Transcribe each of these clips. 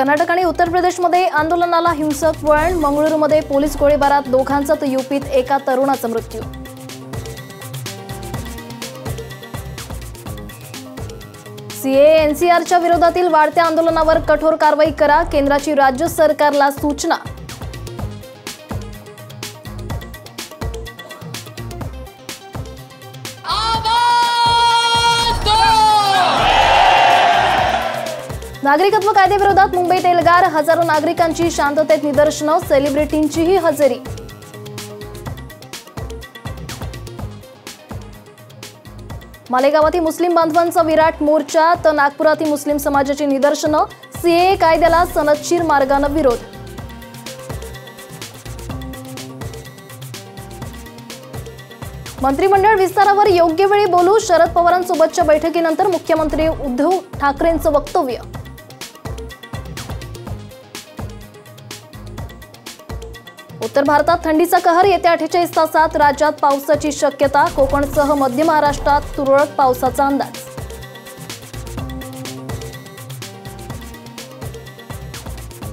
कर्नाटक आणि उत्तर प्रदेशमध्ये आंदोलनाला हिंसक वळण मंगळुरूमध्ये पोलीस गोळीबारात दोघांचा तर युपीत एका तरुणाचा मृत्यू. सीए एनसीआरच्या विरोधातील वाढत्या आंदोलनावर कठोर कारवाई करा केंद्राची राज्य सरकारला सूचना. नागरिकत्व कायद्याविरोधात मुंबईत एल्गार हजारो नागरिकांची शांततेत निदर्शनं सेलिब्रिटींचीही हजेरी. मालेगावातील मुस्लिम बांधवांचा विराट मोर्चा तर नागपुरातील मुस्लिम समाजाची निदर्शनं सीए कायद्याला सनदशीर मार्गानं विरोध. मंत्रिमंडळ विस्तारावर योग्य वेळी बोलू शरद पवारांसोबतच्या बैठकीनंतर मुख्यमंत्री उद्धव ठाकरेंचं वक्तव्य. उत्तर भारतात थंडीचा कहर येत्या अठ्ठेचाळीस तासात. राज्यात पावसाची शक्यता कोकणसह मध्य महाराष्ट्रात तुरळक पावसाचा अंदाज.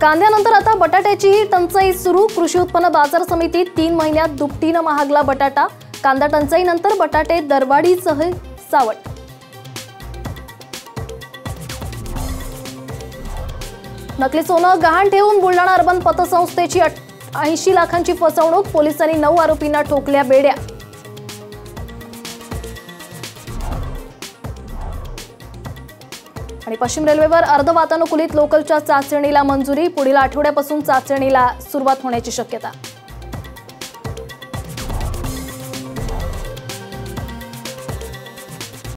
कांद्यानंतर आता बटाट्याचीही टंचाई सुरू. कृषी उत्पन्न बाजार समितीत तीन महिन्यात दुपटीनं महागला बटाटा. कांदा टंचाईनंतर बटाटे दरवाढीसह सावट. नकली सोनं गहाण ठेवून बुलढाणा अर्बन पतसंस्थेची अट ऐंशी लाखांची फसवणूक पोलिसांनी नऊ आरोपींना ठोकल्या बेड्या. आणि पश्चिम रेल्वेवर अर्धवातानुकूलित लोकलच्या चाचणीला मंजुरी पुढील आठवड्यापासून चाचणीला सुरुवात होण्याची शक्यता.